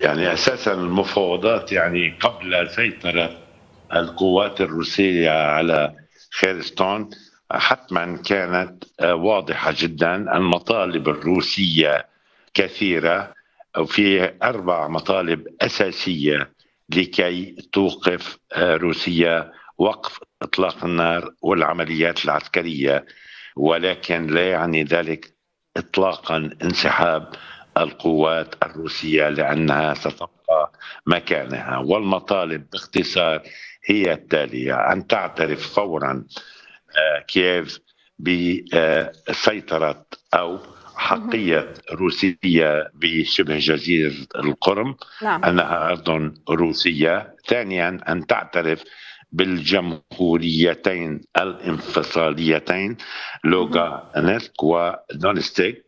يعني أساسا المفاوضات يعني قبل سيطره القوات الروسية على خيرستون حتما كانت واضحة جدا المطالب الروسية كثيرة وفي أربع مطالب أساسية لكي توقف روسيا وقف إطلاق النار والعمليات العسكرية ولكن لا يعني ذلك اطلاقا انسحاب القوات الروسية لأنها ستبقى مكانها. والمطالب باختصار هي التالية. أن تعترف فورا آه، كييف بسيطرة أو حقية روسية بشبه جزيرة القرم. نعم. أنها أرض روسية. ثانيا أن تعترف بالجمهوريتين الانفصاليتين لوغانسك ودونستيك.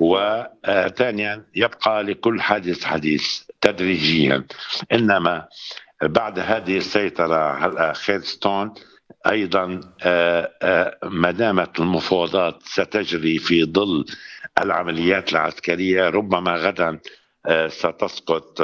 وثانيا يبقى لكل حادث حديث تدريجيا. إنما بعد هذه السيطرة على خيرستون أيضا آه، آه، ما دامت المفاوضات ستجري في ظل العمليات العسكرية ربما غدا آه، ستسقط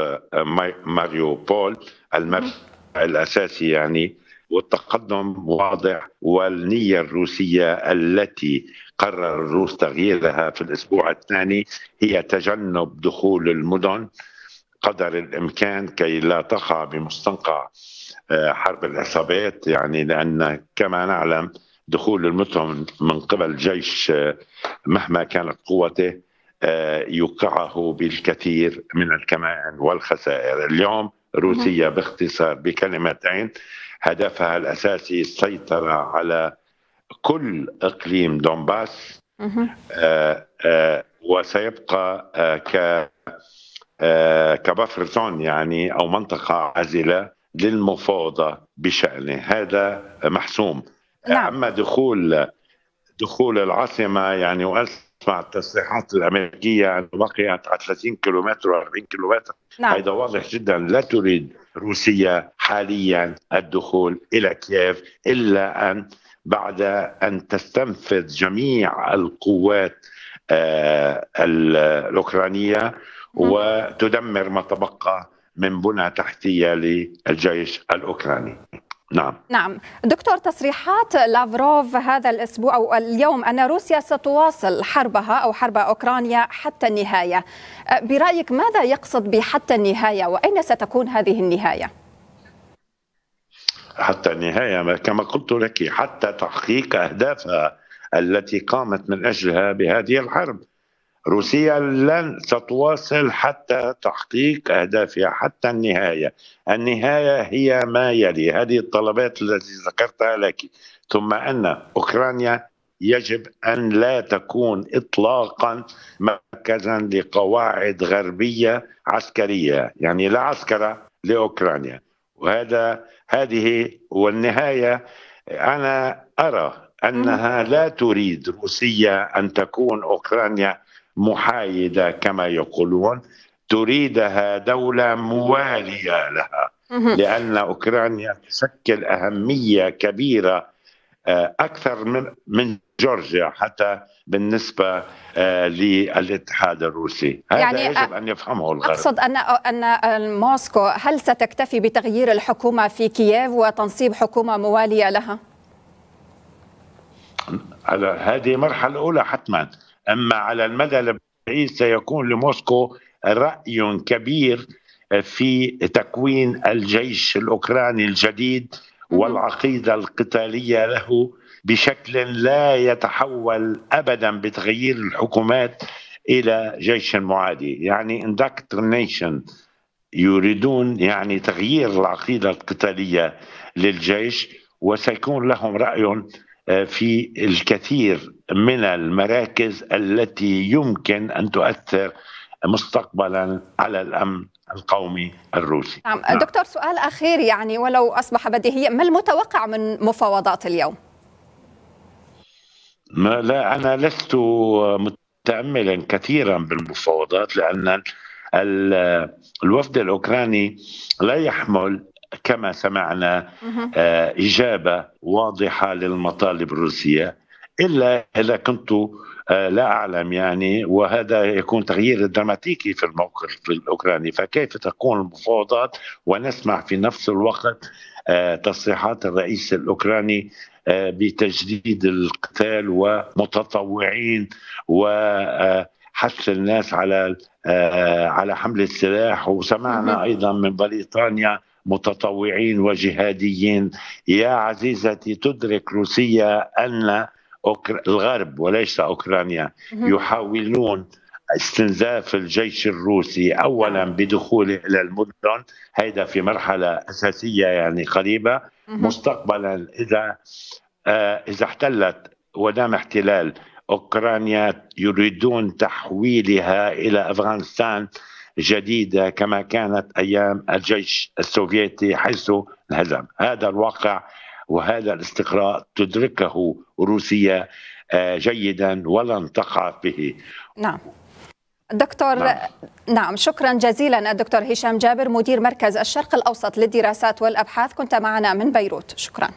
ماريو بول المركز الأساسي يعني والتقدم واضح والنية الروسية التي قرر الروس تغييرها في الأسبوع الثاني هي تجنب دخول المدن قدر الإمكان كي لا تقع بمستنقع آه، حرب العصابات. يعني لأن كما نعلم دخول المدن من قبل جيش آه، مهما كانت قوته آه، يوقعه بالكثير من الكمائن والخسائر. اليوم روسيا باختصار بكلمتين هدفها الأساسي السيطرة على كل إقليم دونباس. آه آه وسيبقى آه ك كبفر زون يعني أو منطقة عازلة للمفاوضة بشأنه. هذا محسوم. نعم. أما دخول دخول العاصمة يعني واسمع التصريحات الأمريكية انه بقيت على 30 كيلومتر و40 كيلومتر نعم. هذا واضح جدا لا تريد روسيا حاليا الدخول إلى كييف إلا أن بعد أن تستنفذ جميع القوات آه، الأوكرانية وتدمر ما تبقى من بنى تحتية للجيش الأوكراني. نعم. نعم. دكتور تصريحات لافروف هذا الأسبوع أو اليوم أن روسيا ستواصل حربها أو حرب أوكرانيا حتى النهاية. برأيك ماذا يقصد بحتى النهاية؟ وأين ستكون هذه النهاية؟ حتى النهاية كما قلت لك حتى تحقيق أهدافها التي قامت من أجلها بهذه الحرب. روسيا لن ستواصل حتى تحقيق أهدافها حتى النهاية، النهاية هي ما يلي. هذه الطلبات التي ذكرتها لك، ثم أن أوكرانيا يجب أن لا تكون اطلاقا مركزا لقواعد غربية عسكرية، يعني لا عسكره لأوكرانيا، وهذا هذه والنهايه أنا أرى أنها لا تريد روسيا أن تكون أوكرانيا محايدة كما يقولون تريدها دولة موالية لها. لأن أوكرانيا تشكل أهمية كبيرة آه، أكثر من من جورجيا حتى بالنسبة آه، للاتحاد الروسي. هذا يعني يجب أن يفهمه الغرب. أقصد أن أن موسكو هل ستكتفي بتغيير الحكومة في كييف وتنصيب حكومة موالية لها؟ على هذه مرحله اولى حتما. أما على المدى البعيد سيكون لموسكو رأي كبير في تكوين الجيش الأوكراني الجديد والعقيدة القتالية له بشكل لا يتحول ابدا بتغيير الحكومات إلى جيش معادي. يعني اندكترينيشن يريدون يعني تغيير العقيدة القتالية للجيش وسيكون لهم رأي في الكثير من المراكز التي يمكن أن تؤثر مستقبلا على الأمن القومي الروسي. نعم. نعم دكتور سؤال أخير يعني ولو أصبح بديهيا ما المتوقع من مفاوضات اليوم؟ ما لا أنا لست متاملا كثيرا بالمفاوضات لأن الوفد الأوكراني لا يحمل كما سمعنا إجابة واضحة للمطالب الروسية. إلا إذا كنت لا أعلم يعني وهذا يكون تغيير دراماتيكي في الموقف الأوكراني. فكيف تكون المفاوضات؟ ونسمع في نفس الوقت تصريحات الرئيس الأوكراني بتجديد القتال ومتطوعين وحث الناس على على حمل السلاح. وسمعنا أيضا من بريطانيا متطوعين وجهاديين. يا عزيزتي تدرك روسيا أن الغرب وليس أوكرانيا يحاولون استنزاف الجيش الروسي اولا نعم. بدخوله إلى المدن. هيدا في مرحلة أساسية يعني قريبة. مستقبلا إذا آه إذا احتلت ودام احتلال أوكرانيا يريدون تحويلها إلى أفغانستان. جديدة كما كانت أيام الجيش السوفيتي حيث انهزم. هذا الواقع وهذا الاستقراء تدركه روسيا آه، جيدا ولن تقع به نعم. دكتور نعم. نعم شكرا جزيلا. الدكتور هشام جابر مدير مركز الشرق الأوسط للدراسات والأبحاث كنت معنا من بيروت. شكرا.